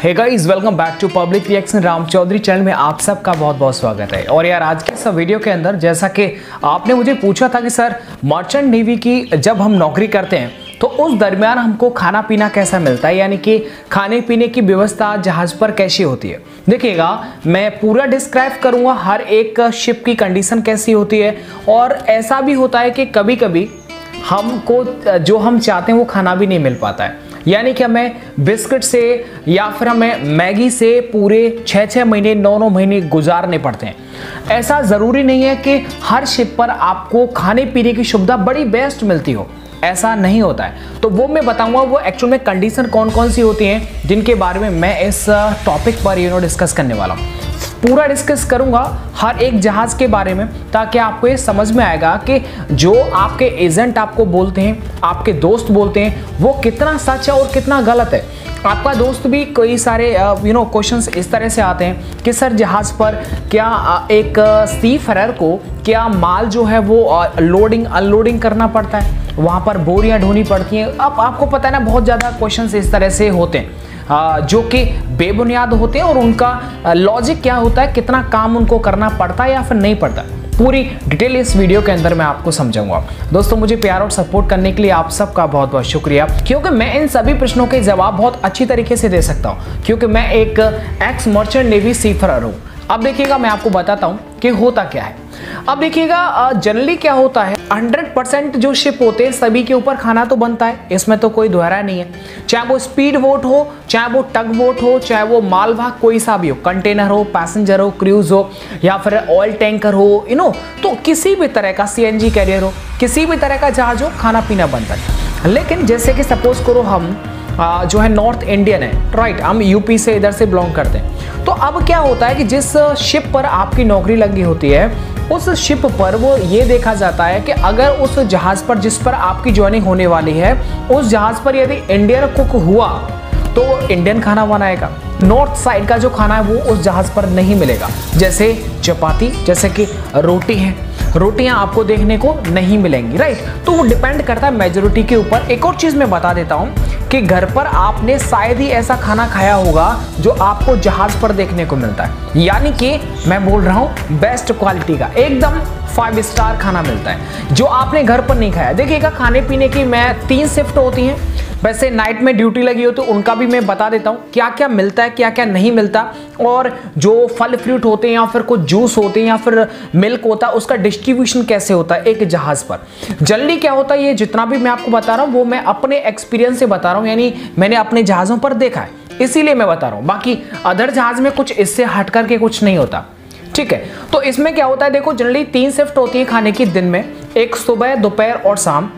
Hey guys welcome back to public reaction Ram Chaudhary channel में आप सबका बहुत बहुत स्वागत है। और यार, आज के इस वीडियो के अंदर, जैसा कि आपने मुझे पूछा था कि सर मर्चेंट नेवी की जब हम नौकरी करते हैं तो उस दरमियान हमको खाना पीना कैसा मिलता है? यानी कि खाने पीने की व्यवस्था जहाज़ पर कैसी होती है? देखिएगा, मैं पूरा डिस्क्राइब करूँगा, हर एक शिप की कंडीशन कैसी होती है। और ऐसा भी होता है कि कभी कभी हमको, जो हम चाहते हैं, वो खाना भी नहीं मिल पाता है। यानी कि हमें बिस्किट से या फिर हमें मैगी से पूरे छः छः महीने, नौ नौ महीने गुजारने पड़ते हैं। ऐसा ज़रूरी नहीं है कि हर शिप पर आपको खाने पीने की सुविधा बड़ी बेस्ट मिलती हो। ऐसा नहीं होता है। तो वो मैं बताऊँगा, वो एक्चुअल में कंडीशन कौन कौन सी होती हैं, जिनके बारे में मैं इस टॉपिक पर यू नो डिस्कस करने वाला हूँ। पूरा डिस्कस करूँगा हर एक जहाज़ के बारे में, ताकि आपको ये समझ में आएगा कि जो आपके एजेंट आपको बोलते हैं, आपके दोस्त बोलते हैं, वो कितना सच है और कितना गलत है। आपका दोस्त भी कई सारे यू नो क्वेश्चंस इस तरह से आते हैं कि, सर, जहाज़ पर क्या एक सी फरर को क्या माल जो है वो लोडिंग अनलोडिंग करना पड़ता है? वहाँ पर बोरियाँ ढोनी पड़ती हैं। अब आपको पता है ना, बहुत ज़्यादा क्वेश्चन इस तरह से होते हैं। जो कि बेबुनियाद होते हैं और उनका लॉजिक क्या होता है, कितना काम उनको करना पड़ता है या फिर नहीं पड़ता। पूरी डिटेल इस वीडियो के अंदर मैं आपको समझाऊँगा। दोस्तों, मुझे प्यार और सपोर्ट करने के लिए आप सबका बहुत बहुत शुक्रिया। क्योंकि मैं इन सभी प्रश्नों के जवाब बहुत अच्छी तरीके से दे सकता हूँ। क्योंकि मैं एक एक्स मर्चेंट नेवी सीफरर हूँ। अब देखिएगा, मैं आपको बताता हूँ कि होता क्या है। अब देखिएगा जनरली क्या होता है? 100 परसेंट जो शिप होते हैं, सभी के ऊपर खाना तो बनता है, इसमें तो कोई दोहरा नहीं है। चाहे वो स्पीड बोट हो, चाहे वो टग बोट हो, चाहे वो मालवाहक कोई सा भी हो कंटेनर हो पैसेंजर हो क्रूज हो, या फिर ऑयल टैंकर हो यू नो तो किसी भी तरह का सी कैरियर हो, किसी भी तरह का जहाज़ हो, खाना पीना बनता है। लेकिन जैसे कि सपोज़ करो हम जो है नॉर्थ इंडियन है राइट हम यूपी से इधर से बिलोंग करते हैं। तो अब क्या होता है कि जिस शिप पर आपकी नौकरी लगी होती है, उस शिप पर वो ये देखा जाता है कि अगर उस जहाज़ पर जिस पर आपकी ज्वाइनिंग होने वाली है, उस जहाज़ पर यदि इंडियन कुक हुआ तो इंडियन खाना बनाएगा। नॉर्थ साइड का जो खाना है, वो उस जहाज़ पर नहीं मिलेगा। जैसे चपाती, जैसे कि रोटी है, रोटियाँ आपको देखने को नहीं मिलेंगी राइट तो वो डिपेंड करता है मेजोरिटी के ऊपर। एक और चीज़ मैं बता देता हूँ कि घर पर आपने शायद ही ऐसा खाना खाया होगा जो आपको जहाज़ पर देखने को मिलता है। यानी कि मैं बोल रहा हूँ बेस्ट क्वालिटी का, एकदम फाइव स्टार खाना मिलता है, जो आपने घर पर नहीं खाया। देखिएगा खाने पीने की मैं तीन शिफ्ट होती हैं। वैसे नाइट में ड्यूटी लगी हो तो उनका भी मैं बता देता हूँ क्या क्या मिलता है क्या क्या नहीं मिलता। और जो फल फ्रूट होते हैं या फिर कुछ जूस होते हैं या फिर मिल्क होता है, उसका डिस्ट्रीब्यूशन कैसे होता है एक जहाज़ पर? जल्दी क्या होता है, ये जितना भी मैं आपको बता रहा हूँ, वो मैं अपने एक्सपीरियंस से बता रहा हूँ, यानी मैंने अपने जहाज़ों पर देखा है। इसीलिए मैं बता रहा हूँ, बाकी अदर जहाज़ में कुछ इससे हट करके कुछ नहीं होता। ठीक है तो इसमें क्या होता है, देखो, जनरली तीन शिफ्ट होती है खाने की दिन में, एक सुबह, दोपहर और शाम।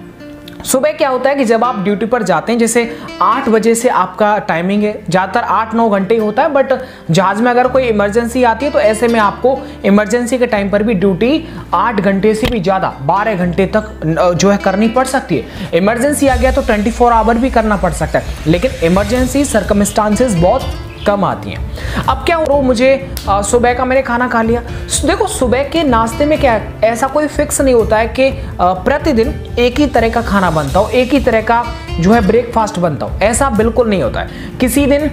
सुबह क्या होता है कि जब आप ड्यूटी पर जाते हैं, जैसे आठ बजे से आपका टाइमिंग है, ज़्यादातर आठ नौ घंटे ही होता है बट जहाज़ में अगर कोई इमरजेंसी आती है तो ऐसे में आपको इमरजेंसी के टाइम पर भी ड्यूटी आठ घंटे से भी ज़्यादा, बारह घंटे तक जो है करनी पड़ सकती है। इमरजेंसी आ गया तो ट्वेंटी आवर भी करना पड़ सकता है। लेकिन इमरजेंसी सरकमस्टांसिस बहुत कम आती हैं। अब क्या हो मुझे सुबह का मैंने खाना खा लिया। देखो, सुबह के नाश्ते में क्या ऐसा कोई फिक्स नहीं होता है कि प्रतिदिन एक ही तरह का खाना बनता हो, एक ही तरह का जो है ब्रेकफास्ट बनता हो। ऐसा बिल्कुल नहीं होता है। किसी दिन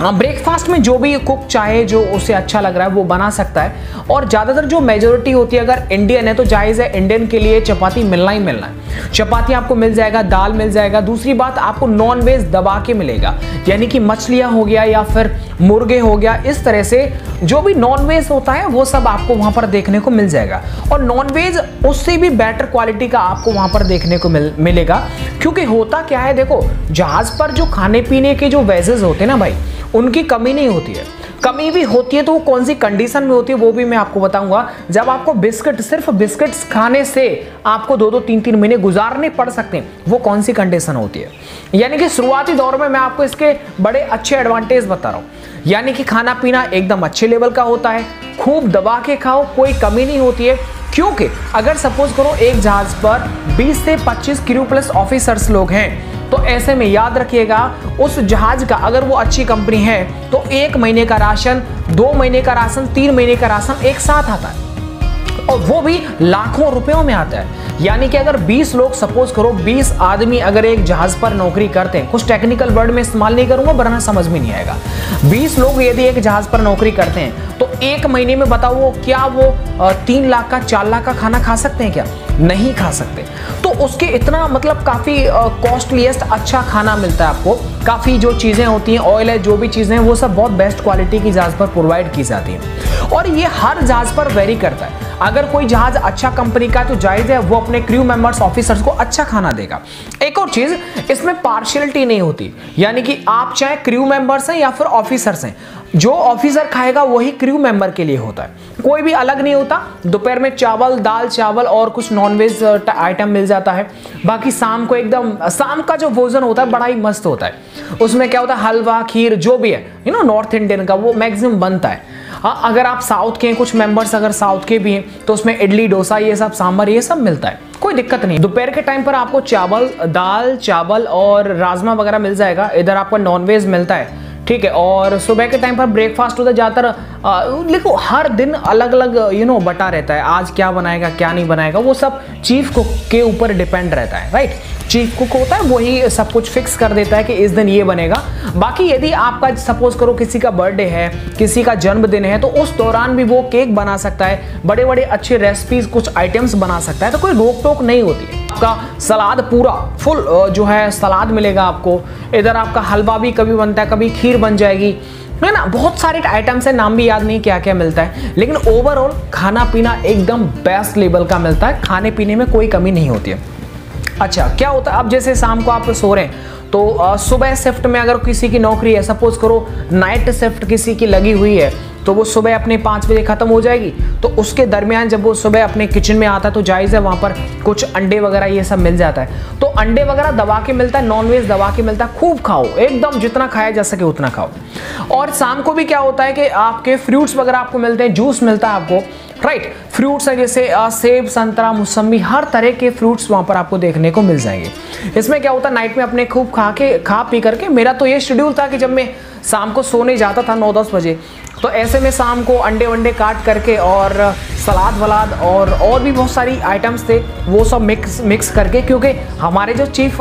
ब्रेकफास्ट हाँ, में जो भी कुक चाहे जो उसे अच्छा लग रहा है वो बना सकता है। और ज़्यादातर जो मेजोरिटी होती है अगर इंडियन है तो जायज़ है इंडियन के लिए चपाती मिलना ही मिलना है। चपाती आपको मिल जाएगा दाल मिल जाएगा। दूसरी बात आपको नॉन वेज दबा के मिलेगा। यानी कि मछलियाँ हो गया या फिर मुर्गे हो गया इस तरह से जो भी नॉन वेज होता है वो सब आपको वहाँ पर देखने को मिल जाएगा। और नॉन वेज उससे भी बेटर क्वालिटी का आपको वहाँ पर देखने को मिल, मिलेगा। क्योंकि होता क्या है देखो जहाज़ पर जो खाने पीने के जो वेजेज होते हैं ना भाई उनकी कमी नहीं होती है। कमी भी होती है तो वो कौन सी कंडीशन में होती है वो भी मैं आपको बताऊँगा। जब आपको बिस्किट, सिर्फ़ बिस्किट्स खाने से आपको दो दो, तीन तीन महीने गुजारने पड़ सकते हैं, वो कौन सी कंडीशन होती है? यानी कि शुरुआती दौर में मैं आपको इसके बड़े अच्छे एडवांटेज बता रहा हूँ। यानी कि खाना पीना एकदम अच्छे लेवल का होता है, खूब दबा के खाओ, कोई कमी नहीं होती है। क्योंकि अगर सपोज़ करो एक जहाज़ पर 20 से 25 क्रू प्लस ऑफिसर्स लोग हैं तो ऐसे में याद रखिएगा, उस जहाज़ का अगर वो अच्छी कंपनी है तो एक महीने का राशन, दो महीने का राशन, तीन महीने का राशन एक साथ आता है। और वो भी लाखों रुपयों में आता है। यानी कि अगर 20 लोग सपोज़ करो 20 आदमी अगर एक जहाज़ पर नौकरी करते हैं, कुछ टेक्निकल वर्ड में इस्तेमाल नहीं करूँगा, वरना समझ में नहीं आएगा। 20 लोग यदि एक जहाज़ पर नौकरी करते हैं तो एक महीने में बताओ वो क्या वो तीन लाख का, चार लाख का खाना खा सकते हैं क्या? नहीं खा सकते। तो उसके इतना मतलब काफ़ी कॉस्टलीस्ट अच्छा खाना मिलता है आपको। काफ़ी जो चीज़ें होती हैं ऑयल है, जो भी चीज़ें हैं, वो सब बहुत बेस्ट क्वालिटी की जहाज़ पर प्रोवाइड की जाती हैं। और ये हर जहाज़ पर वेरी करता है। अगर कोई जहाज़ अच्छा कंपनी का है तो जायज़ है, वो अपने क्रू मेंबर्स ऑफिसर्स को अच्छा खाना देगा। एक और चीज़, इसमें पार्शियलिटी नहीं होती। यानी कि आप चाहे क्रू मेंबर्स हैं या फिर ऑफिसर्स हैं, जो ऑफिसर खाएगा वही क्रू मेंबर के लिए होता है। कोई भी अलग नहीं होता, दोपहर में चावल, दाल, चावल और कुछ नॉनवेज आइटम मिल जाता है। बाकी शाम को एकदम, शाम का जो भोजन होता है, बड़ा ही मस्त होता है। उसमें क्या होता है, हलवा, खीर, जो भी है यू नो नॉर्थ इंडियन का वो मैक्सिमम बनता है। हाँ अगर आप साउथ के हैं, कुछ मेंबर्स अगर साउथ के भी हैं तो उसमें इडली, डोसा, ये सब, सांभर, ये सब मिलता है। कोई दिक्कत नहीं दोपहर के टाइम पर आपको चावल, दाल, चावल और राजमा वगैरह मिल जाएगा। इधर आपको नॉनवेज मिलता है। ठीक है, और सुबह के टाइम पर ब्रेकफास्ट होता ज़्यादातर देखो, हर दिन अलग अलग यू नो बटा रहता है। आज क्या बनाएगा, क्या नहीं बनाएगा, वो सब चीफ कुक के ऊपर डिपेंड रहता है राइट चीफ कुक होता है, वही सब कुछ फिक्स कर देता है कि इस दिन ये बनेगा। बाकी यदि आपका सपोज़ करो किसी का बर्थडे है, किसी का जन्मदिन है तो उस दौरान भी वो केक बना सकता है बड़े बड़े अच्छे रेसिपीज़ कुछ आइटम्स बना सकता है तो कोई रोक टोक नहीं होती है। आपका सलाद पूरा फुल जो है सलाद मिलेगा आपको। इधर आपका हलवा भी कभी बनता है, कभी खीर बन जाएगी। है ना? बहुत सारे आइटम्स है, नाम भी याद नहीं क्या क्या मिलता है। लेकिन ओवरऑल खाना पीना एकदम बेस्ट लेवल का मिलता है खाने पीने में कोई कमी नहीं होती है। अच्छा क्या होता है, अब जैसे शाम को आप सो रहे हैं तो सुबह शिफ्ट में अगर किसी की नौकरी है सपोज़ करो नाइट शिफ्ट किसी की लगी हुई है तो वो सुबह अपने पाँच बजे ख़त्म हो जाएगी तो उसके दरमियान जब वो सुबह अपने किचन में आता है तो जायज़ है वहाँ पर कुछ अंडे वगैरह ये सब मिल जाता है। तो अंडे वगैरह दबा के मिलता है नॉनवेज दबा के मिलता है, खूब खाओ, एकदम जितना खाया जा सके उतना खाओ। और शाम को भी क्या होता है कि आपके फ्रूट्स वगैरह आपको मिलते हैं जूस मिलता है आपको राइट फ्रूट्स है जैसे सेब, संतरा मौसमी हर तरह के फ्रूट्स वहाँ पर आपको देखने को मिल जाएँगे। इसमें क्या होता है नाइट में अपने खूब खा के, खा पी करके, मेरा तो ये शेड्यूल था कि जब मैं शाम को सोने जाता था नौ दस बजे तो ऐसे में शाम को अंडे वंडे काट करके और सलाद, वलाद और और भी बहुत सारी आइटम्स थे, वो सब मिक्स मिक्स करके, क्योंकि हमारे जो चीफ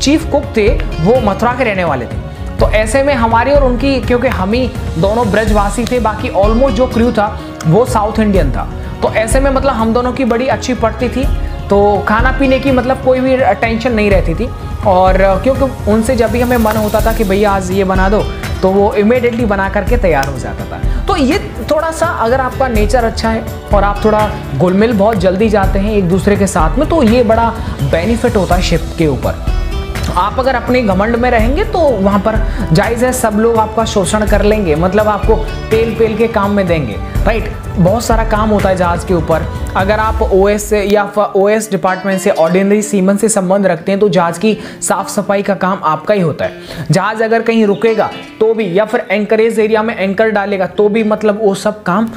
चीफ कुक थे, वो मथुरा के रहने वाले थे। तो ऐसे में हमारी और उनकी, क्योंकि हम ही दोनों ब्रजवासी थे, बाकी ऑलमोस्ट जो क्रू था वो साउथ इंडियन था। तो ऐसे में मतलब हम दोनों की बड़ी अच्छी पड़ती थी। तो खाना पीने की मतलब कोई भी टेंशन नहीं रहती थी। और क्योंकि उनसे जब भी हमें मन होता था कि भैया आज ये बना दो तो वो इमिडिएटली बना करके तैयार हो जाता था। तो ये थोड़ा सा अगर आपका नेचर अच्छा है और आप थोड़ा घुलमिल बहुत जल्दी जाते हैं एक दूसरे के साथ में तो ये बड़ा बेनिफिट होता है शिफ्ट के ऊपर। आप अगर अपने घमंड में रहेंगे तो वहाँ पर जायज़ है सब लोग आपका शोषण कर लेंगे मतलब आपको तेल पेल के काम में देंगे। राइट बहुत सारा काम होता है जहाज़ के ऊपर। अगर आप ओ से या ओ डिपार्टमेंट से ऑर्डिनरी सीमन से संबंध रखते हैं तो जहाज़ की साफ़ सफ़ाई का काम आपका ही होता है। जहाज़ अगर कहीं रुकेगा तो भी, या फिर एंकरेज एरिया में एंकर डालेगा तो भी मतलब वो सब काम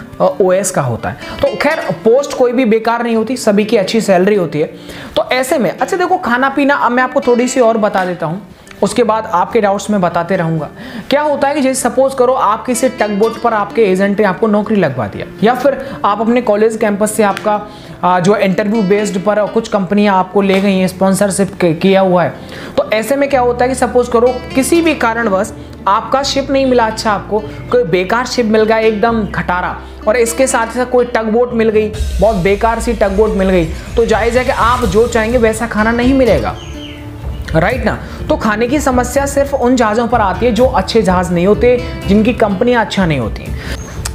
ओएस का होता है। तो खैर पोस्ट कोई भी बेकार नहीं होती, सभी की अच्छी सैलरी होती है। तो ऐसे में अच्छा देखो, खाना पीना, अब मैं आपको थोड़ी सी और बता देता हूँ। उसके बाद आपके डाउट्स में बताते रहूँगा। क्या होता है कि जैसे सपोज़ करो आप किसी टक बोट पर आपके एजेंट ने आपको नौकरी लगवा दिया, या फिर आप अपने कॉलेज कैंपस से आपका जो इंटरव्यू बेस्ड पर कुछ कंपनियाँ आपको ले गई हैं स्पॉन्सरशिप किया हुआ है। तो ऐसे में क्या होता है कि सपोज़ करो किसी भी कारणवश आपका शिप नहीं मिला अच्छा आपको, कोई बेकार शिप मिल गया एकदम खटारा, और इसके साथ ही साथ कोई टग बोट मिल गई, बहुत बेकार सी टग बोट मिल गई तो जायज़ है कि आप जो चाहेंगे वैसा खाना नहीं मिलेगा। राइट ना? तो खाने की समस्या सिर्फ़ उन जहाज़ों पर आती है जो अच्छे जहाज़ नहीं होते, जिनकी कंपनियाँ अच्छा नहीं होती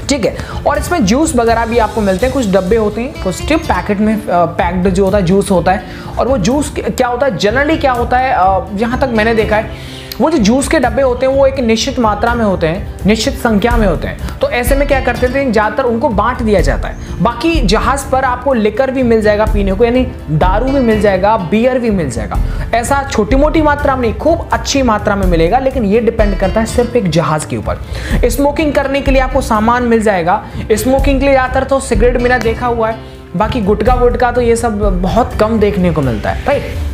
ठीक है? और इसमें जूस वगैरह भी आपको मिलते हैं, कुछ डब्बे होते हैं कुछ टिप पैकेट में पैक्ड जो होता है जूस होता है। और वो जूस क्या होता है? जनरली क्या होता है? जहाँ तक मैंने देखा है वो जो जूस के डब्बे होते हैं, वो एक निश्चित मात्रा में होते हैं, निश्चित संख्या में होते हैं। तो ऐसे में क्या करते थे, ज़्यादातर उनको बांट दिया जाता है। बाकी जहाज़ पर आपको लिकर भी मिल जाएगा पीने को, यानी दारू भी मिल जाएगा बियर भी मिल जाएगा। ऐसा छोटी मोटी मात्रा में नहीं, खूब अच्छी मात्रा में मिलेगा, लेकिन ये डिपेंड करता है सिर्फ़ एक जहाज़ के ऊपर। स्मोकिंग करने के लिए आपको सामान मिल जाएगा। स्मोकिंग के लिए ज़्यादातर तो सिगरेट मेरा देखा हुआ है, बाकी गुटका वुटका तो ये सब बहुत कम देखने को मिलता है राइट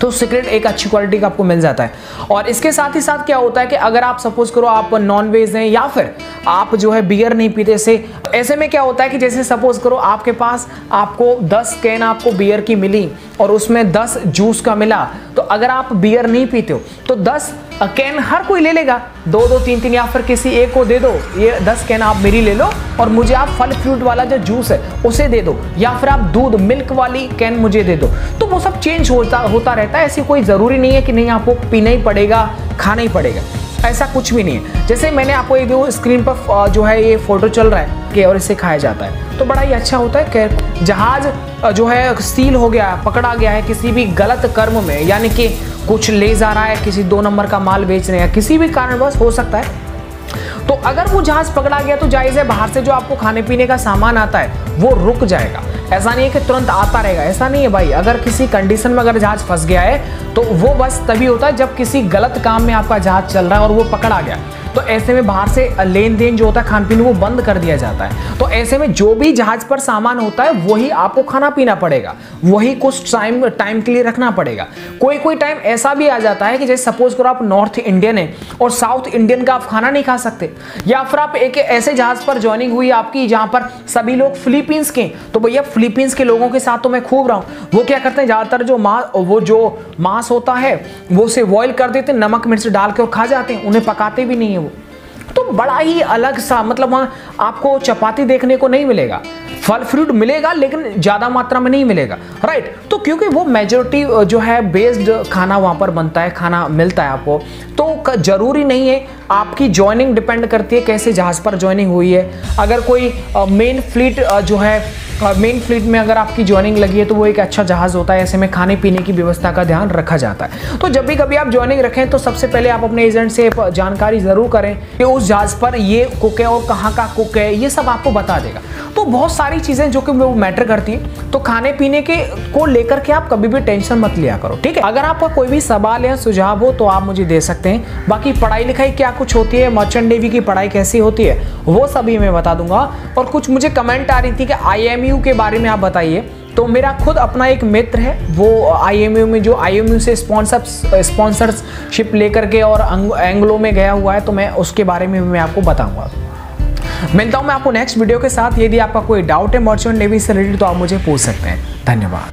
तो सिगरेट एक अच्छी क्वालिटी का आपको मिल जाता है। और इसके साथ ही साथ क्या होता है कि अगर आप सपोज़ करो आप नॉन वेज हैं या फिर आप जो है बियर नहीं पीते, से ऐसे में क्या होता है कि जैसे सपोज़ करो आपके पास आपको 10 कैन आपको बियर की मिली और उसमें 10 जूस का मिला तो अगर आप बियर नहीं पीते हो तो 10 कैन हर कोई ले लेगा। दो दो, तीन तीन, या फिर किसी एक को दे दो। ये 10 कैन आप मेरी ले लो और मुझे आप फल फ्रूट वाला जो जूस है, उसे दे दो। या फिर आप दूध मिल्क वाली कैन मुझे दे दो। तो वो सब चेंज होता होता रहता है। ऐसी कोई ज़रूरी नहीं है कि नहीं, आपको पीना ही पड़ेगा, खाना ही पड़ेगा। ऐसा कुछ भी नहीं है। जैसे मैंने आपको एक जो स्क्रीन पर जो है ये फ़ोटो चल रहा है, कि और इसे खाया जाता है। तो बड़ा ही अच्छा होता है कि जहाज़ जो है सील हो गया, पकड़ा गया है किसी भी गलत कर्म में, यानी कि कुछ ले जा रहा है, किसी दो नंबर का माल बेच रहे हैं, किसी भी कारणवश हो सकता है तो अगर वो जहाज़ पकड़ा गया तो जायज़ है बाहर से जो आपको खाने पीने का सामान आता है, वो रुक जाएगा। ऐसा नहीं है कि तुरंत आता रहेगा, ऐसा नहीं है भाई। अगर किसी कंडीशन में अगर जहाज़ फंस गया है तो वो बस तभी होता है जब किसी गलत काम में आपका जहाज़ चल रहा है और वो पकड़ा गया। तो ऐसे में बाहर से लेन देन जो होता है खान पीन वो बंद कर दिया जाता है। तो ऐसे में जो भी जहाज़ पर सामान होता है, वही आपको खाना पीना पड़ेगा। वही कुछ टाइम टाइम के लिए रखना पड़ेगा। कोई कोई टाइम ऐसा भी आ जाता है कि जैसे सपोज़ करो आप नॉर्थ इंडियन है और साउथ इंडियन का आप खाना नहीं खा सकते, या फिर आप एक ऐसे जहाज़ पर ज्वाइनिंग हुई आपकी जहाँ पर सभी लोग फिलीपींस के तो भैया फिलीपींस के लोगों के साथ तो मैं खूब रहा हूँ। वो क्या करते हैं, ज़्यादातर जो मांस वो जो मांस होता है, वो उसे बॉइल कर देते हैं, नमक, मिर्च डाल के और खा जाते हैं। उन्हें पकाते भी नहीं है वो। तो बड़ा ही अलग सा मतलब वहाँ आपको चपाती देखने को नहीं मिलेगा। फल फ्रूट मिलेगा, लेकिन ज़्यादा मात्रा में नहीं मिलेगा। राइट तो क्योंकि वो मेजोरिटी जो है बेस्ड खाना वहाँ पर बनता है, खाना मिलता है आपको तो ज़रूरी नहीं है आपकी ज्वाइनिंग डिपेंड करती है कैसे जहाज़ पर ज्वाइनिंग हुई है। अगर कोई मेन फ्लीट जो है मेन फ्लीट में अगर आपकी ज्वाइनिंग लगी है तो वो एक अच्छा जहाज़ होता है, ऐसे में खाने पीने की व्यवस्था का ध्यान रखा जाता है। तो जब भी कभी आप ज्वाइनिंग रखें तो सबसे पहले आप अपने एजेंट से जानकारी ज़रूर करें कि उस जहाज़ पर ये कुक है और कहाँ का कुक है, ये सब आपको बता देगा। तो बहुत सारी चीज़ें जो कि वो मैटर करती है तो खाने पीने के, को लेकर के आप कभी भी टेंशन मत लिया करो, ठीक है? अगर आपका कोई भी सवाल या सुझाव हो तो आप मुझे दे सकते हैं। बाकी पढ़ाई लिखाई क्या कुछ होती है मर्चेंट नेवी की पढ़ाई कैसी होती है, वो सभी मैं बता दूँगा। और कुछ मुझे कमेंट आ रही थी कि आई के बारे में आप बताइए। तो मेरा खुद अपना एक मित्र है, वो आईएमयू में जो आईएमयू से स्पॉन्सर स्पॉन्सरशिप लेकर के और एंग्लो में गया हुआ है तो मैं उसके बारे में मैं आपको बताऊँगा। मिलता हूँ मैं आपको नेक्स्ट वीडियो के साथ। यदि आपका कोई डाउट है मर्चेंट नेवी से रिलेटेड तो आप मुझे पूछ सकते हैं। धन्यवाद।